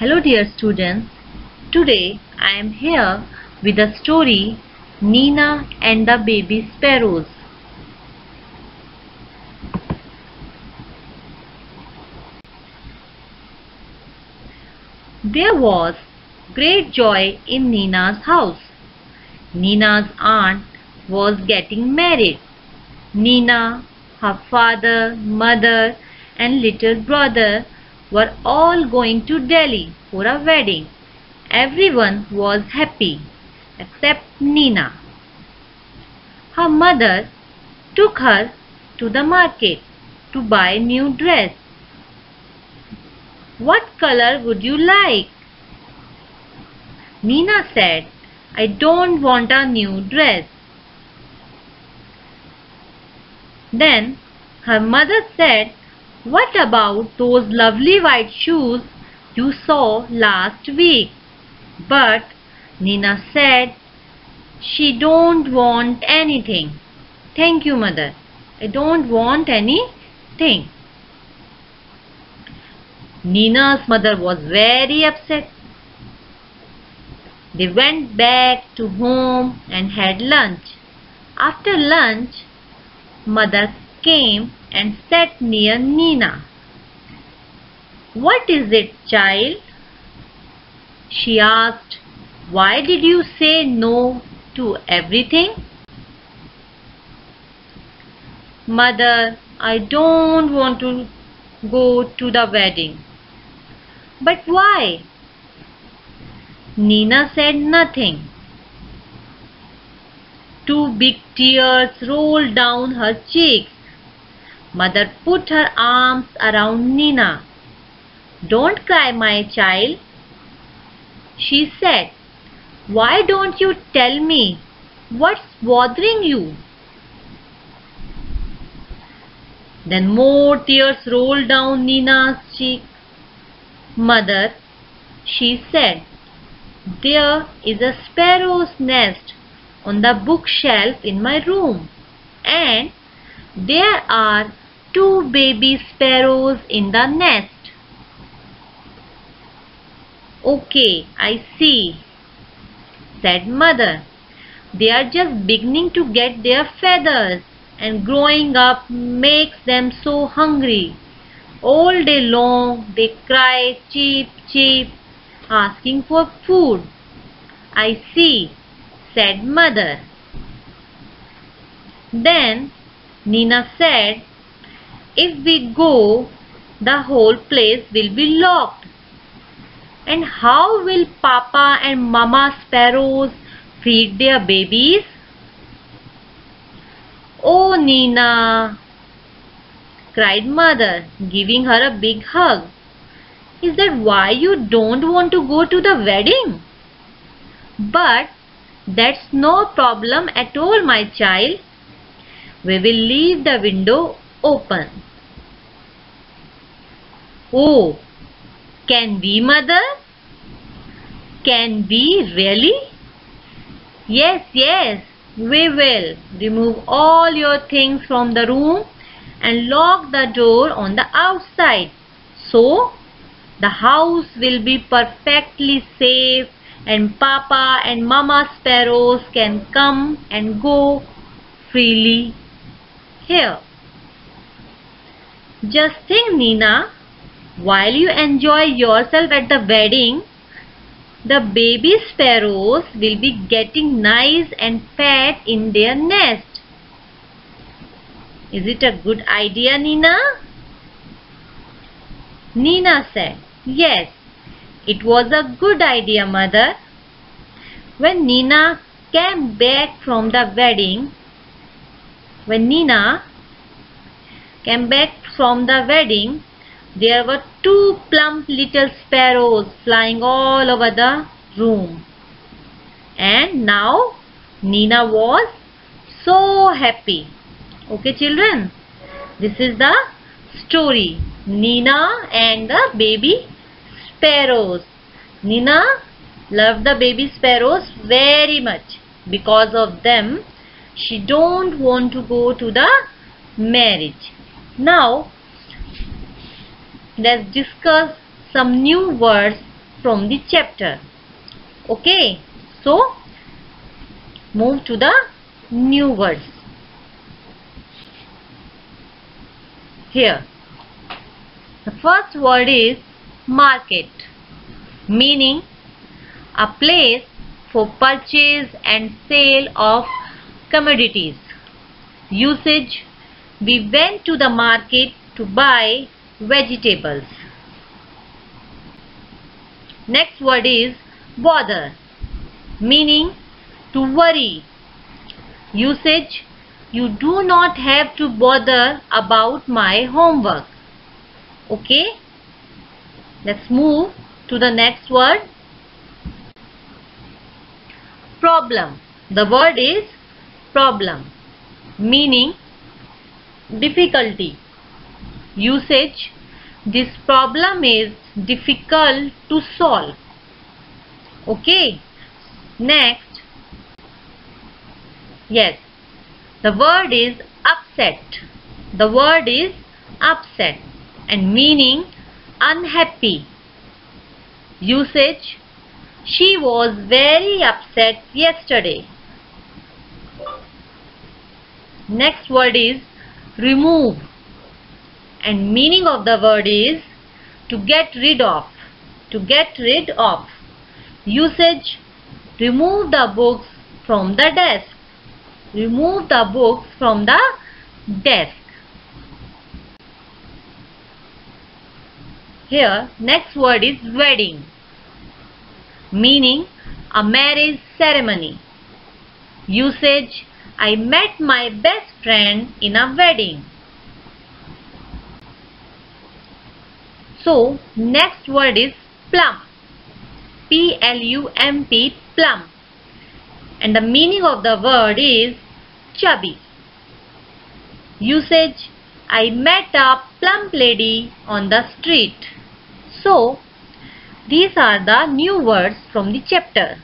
Hello dear students. Today I am here with the story Nina and the Baby Sparrows. There was great joy in Nina's house. Nina's aunt was getting married. Nina, her father, mother and little brother were all going to Delhi for a wedding. Everyone was happy except Nina. Her mother took her to the market to buy a new dress. What color would you like? Nina said, I don't want a new dress. Then her mother said, what about those lovely white shoes you saw last week? But Nina said she don't want anything. Thank you, mother. I don't want anything. Nina's mother was very upset. They went back to home and had lunch. After lunch, mother came and sat near Nina. What is it, child? She asked. Why did you say no to everything? Mother, I don't want to go to the wedding. But why? Nina said nothing. Two big tears rolled down her cheeks. Mother put her arms around Nina. Don't cry, my child. She said, Why don't you tell me what's bothering you? Then more tears rolled down Nina's cheek. Mother, she said, there is a sparrow's nest on the bookshelf in my room and there are two baby sparrows in the nest. Okay, I see, said mother. They are just beginning to get their feathers and growing up makes them so hungry. All day long they cry cheep cheep asking for food. I see, said mother. Then Nina said, if we go, the whole place will be locked. And how will Papa and Mama sparrows feed their babies? Oh Nina, cried mother, giving her a big hug. Is that why you don't want to go to the wedding? But that's no problem at all, my child. We will leave the window open. Oh, can we, mother? Can we really? Yes, yes, we will. Remove all your things from the room and lock the door on the outside. So, the house will be perfectly safe and Papa and Mama sparrows can come and go freely here. Just think Nina, while you enjoy yourself at the wedding, the baby sparrows will be getting nice and fat in their nest. Is it a good idea, Nina? Nina said, Yes, it was a good idea, mother. When Nina came back from the wedding, when Nina came back from the wedding, there were two plump little sparrows flying all over the room. And now Nina was so happy. Okay children, this is the story. Nina and the baby sparrows. Nina loved the baby sparrows very much. Because of them, she don't want to go to the marriage. Now, let's discuss some new words from the chapter. Okay. So, move to the new words. Here. The first word is market, meaning a place for purchase and sale of commodities. Usage We went to the market to buy vegetables. Next word is bother, meaning to worry. Usage You do not have to bother about my homework. Okay? Let's move to the next word. Problem. The word is problem, meaning difficulty. Usage This problem is difficult to solve. Okay. Next. Yes. The word is upset. The word is upset and meaning unhappy. Usage She was very upset yesterday. Next word is remove and meaning of the word is to get rid of. To get rid of. Usage remove the books from the desk. Remove the books from the desk. Here next word is wedding meaning a marriage ceremony. Usage I met my best friend in a wedding. So next word is plump. P-L-U-M-P plump. And the meaning of the word is chubby. Usage I met a plump lady on the street. So these are the new words from the chapter.